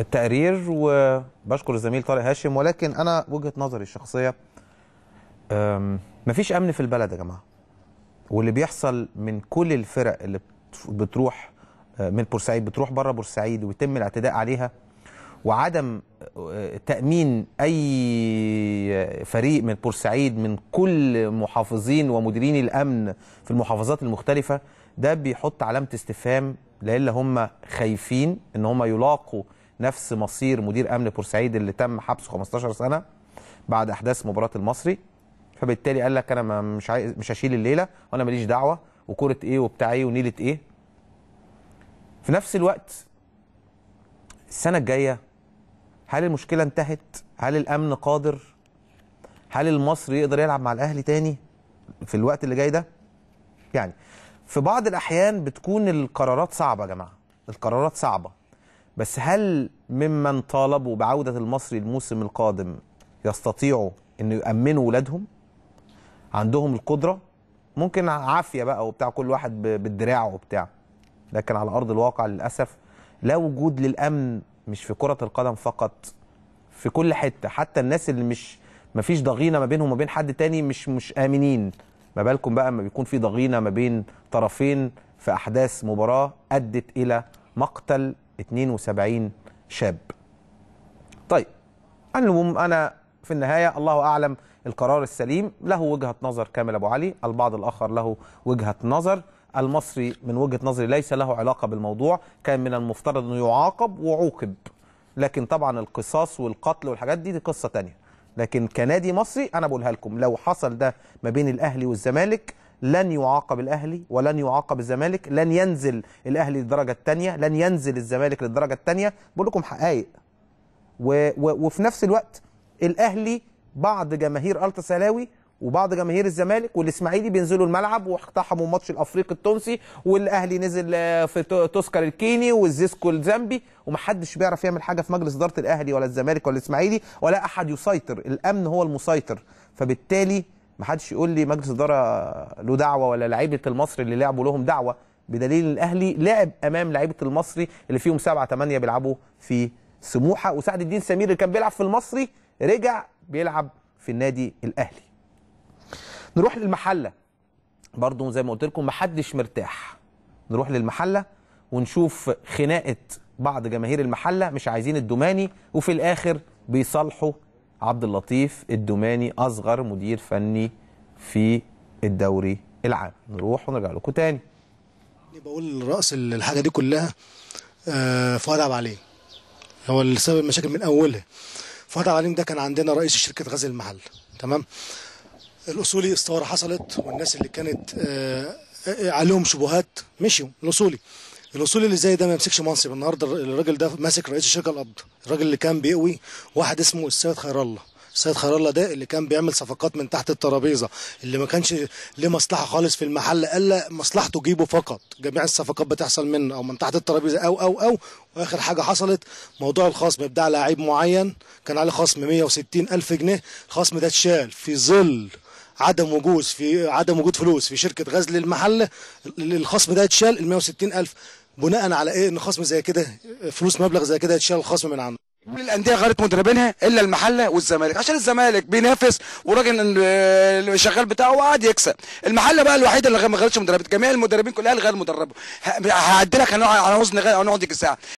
التقرير وبشكر الزميل طارق هاشم ولكن أنا وجهة نظري الشخصية مفيش أمن في البلد يا جماعة. واللي بيحصل من كل الفرق اللي بت- بتروح آه، من بورسعيد بتروح بره بورسعيد ويتم الاعتداء عليها وعدم آه، تأمين أي فريق من بورسعيد من كل محافظين ومديرين الأمن في المحافظات المختلفة ده بيحط علامة استفهام لإلا هم خايفين إن هم يلاقوا نفس مصير مدير أمن بورسعيد اللي تم حبسه 15 سنة بعد أحداث مباراة المصري. فبالتالي قال لك أنا مش عايز مش هشيل الليلة وأنا ماليش دعوة وكورة إيه وبتاع إيه ونيلة إيه. في نفس الوقت السنة الجاية هل المشكلة انتهت؟ هل الأمن قادر؟ هل المصري يقدر يلعب مع الأهلي تاني في الوقت اللي جاي ده؟ يعني في بعض الأحيان بتكون القرارات صعبة يا جماعة. القرارات صعبة. بس هل ممن طالبوا بعودة المصري الموسم القادم يستطيعوا إنه يامنوا ولادهم؟ عندهم القدرة؟ ممكن عافية بقى وبتاع كل واحد بالدراع وبتاع. لكن على أرض الواقع للأسف لا وجود للأمن مش في كرة القدم فقط في كل حتة. حتى الناس اللي مش ما فيش ضغينة ما بينهم وما بين حد تاني مش مش آمنين. ما بالكم بقى اما بيكون في ضغينة ما بين طرفين في أحداث مباراة أدت إلى مقتل 72 شاب. طيب العموم أنا في النهاية الله أعلم القرار السليم. له وجهة نظر كامل أبو علي البعض الآخر له وجهة نظر. المصري من وجهة نظري ليس له علاقة بالموضوع كان من المفترض إنه يعاقب وعوقب. لكن طبعا القصاص والقتل والحاجات دي دي قصة تانية. لكن كنادي مصري أنا بقولها لكم لو حصل ده ما بين الأهلي والزمالك لن يعاقب الأهلي ولن يعاقب الزمالك لن ينزل الأهلي للدرجة الثانية لن ينزل الزمالك للدرجة الثانية بقول لكم حقائق. و و وفي نفس الوقت الأهلي بعض جماهير التا سلاوي وبعض جماهير الزمالك والإسماعيلي بينزلوا الملعب واقتحموا ماتش الافريقي التونسي والأهلي نزل في تو- توسكر الكيني والزيسكو الزامبي ومحدش بيعرف يعمل حاجة في مجلس إدارة الأهلي ولا الزمالك ولا الإسماعيلي ولا أحد يسيطر. الأمن هو المسيطر. فبالتالي محدش يقول لي مجلس إدارة له دعوة ولا لعيبة المصري اللي لعبوا لهم دعوة. بدليل الأهلي لعب أمام لعيبة المصري اللي فيهم سبعة ثمانيه بيلعبوا في سموحة. وسعد الدين سمير اللي كان بيلعب في المصري رجع بيلعب في النادي الأهلي. نروح للمحلة. برضو زي ما قلت لكم محدش مرتاح. نروح للمحلة ونشوف خناقة بعض جماهير المحلة. مش عايزين الدوماني. وفي الآخر بيصالحوا عبد اللطيف الدوماني أصغر مدير فني في الدوري العام. نروح ونرجع لكم تاني. بقول رأس الحاجة دي كلها آه، فؤاد عبد العليم هو اللي سبب المشاكل من اولها فؤاد عبد العليم ده كان عندنا رئيس شركة غزل المحل تمام الأصولي استوارة حصلت والناس اللي كانت آه، آه، عليهم شبهات مشيوا الاصولي الاصولي اللي زي ده ما يمسكش منصب النهارده الراجل ده ماسك رئيس الشركة القبض الراجل اللي كان بيقوي واحد اسمه السيد خير الله. السيد خير الله ده اللي كان بيعمل صفقات من تحت الترابيزة. اللي ما كانش ليه مصلحة خالص في المحل إلا مصلحته جيبه فقط. جميع الصفقات بتحصل منه أو من تحت الترابيزة أو أو أو. وآخر حاجة حصلت موضوع الخصم بتاع لعيب معين كان عليه خصم 160 ألف جنيه. الخصم ده اتشال في ظل عدم وجود في عدم وجود فلوس في شركة غزل المحله الخصم ده اتشال ال 160 ألف. بناء على إيه؟ إن خصم زي كده فلوس مبلغ زي كده اتشال الخصم من عنده. كل الأندية غيرت مدربينها إلا المحله والزمالك. عشان الزمالك بينافس اللي شغال بتاعه وقعد يكسب. المحله بقى الوحيده اللي ما غيرتش مدربات جميع المدربين كلها غير مدربه. هعدي لك هنقعد هنقعد يجي ساعة.